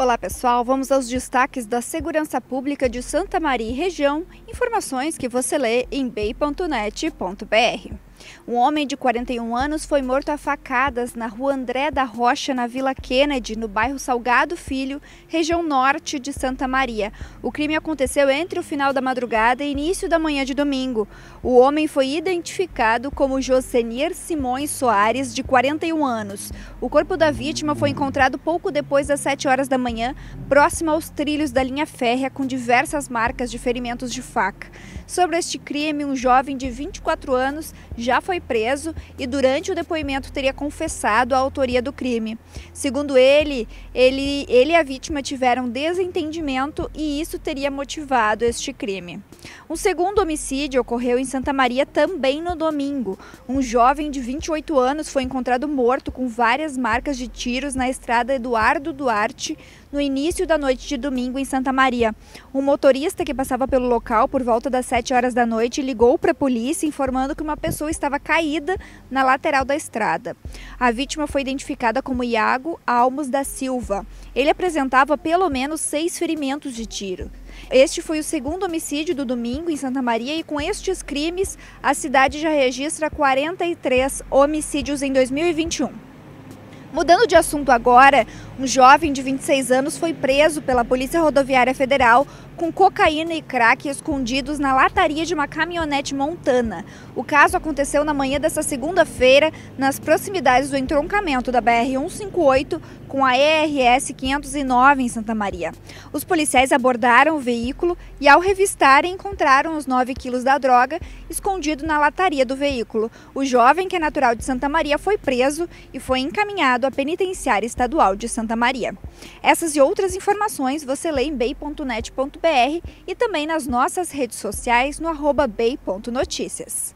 Olá pessoal, vamos aos destaques da Segurança Pública de Santa Maria e região, informações que você lê em bay.net.br. Um homem de 41 anos foi morto a facadas na rua André da Rocha, na Vila Kennedy, no bairro Salgado Filho, região norte de Santa Maria. O crime aconteceu entre o final da madrugada e início da manhã de domingo. O homem foi identificado como Josenir Simões Soares, de 41 anos. O corpo da vítima foi encontrado pouco depois das 7 horas da manhã, próximo aos trilhos da linha férrea, com diversas marcas de ferimentos de faca. Sobre este crime, um jovem de 24 anos já foi preso e durante o depoimento teria confessado a autoria do crime. Segundo ele, ele, ele e a vítima tiveram desentendimento e isso teria motivado este crime. Um segundo homicídio ocorreu em Santa Maria também no domingo. Um jovem de 28 anos foi encontrado morto com várias marcas de tiros na estrada Eduardo Duarte no início da noite de domingo em Santa Maria. Um motorista que passava pelo local por volta das 7 horas da noite ligou para a polícia informando que uma pessoa estava caída na lateral da estrada. A vítima foi identificada como Iago Almos da Silva. Ele apresentava pelo menos seis ferimentos de tiro. Este foi o segundo homicídio do domingo em Santa Maria e com estes crimes a cidade já registra 43 homicídios em 2021. Mudando de assunto agora, um jovem de 26 anos foi preso pela Polícia Rodoviária Federal com cocaína e crack escondidos na lataria de uma caminhonete montana. O caso aconteceu na manhã desta segunda-feira, nas proximidades do entroncamento da BR-158 com a ERS 509 em Santa Maria. Os policiais abordaram o veículo e, ao revistarem, encontraram os 9 quilos da droga escondido na lataria do veículo. O jovem, que é natural de Santa Maria, foi preso e foi encaminhado à penitenciária estadual de Santa Maria. Essas e outras informações você lê em bay.net.br e também nas nossas redes sociais no arroba bay.notícias.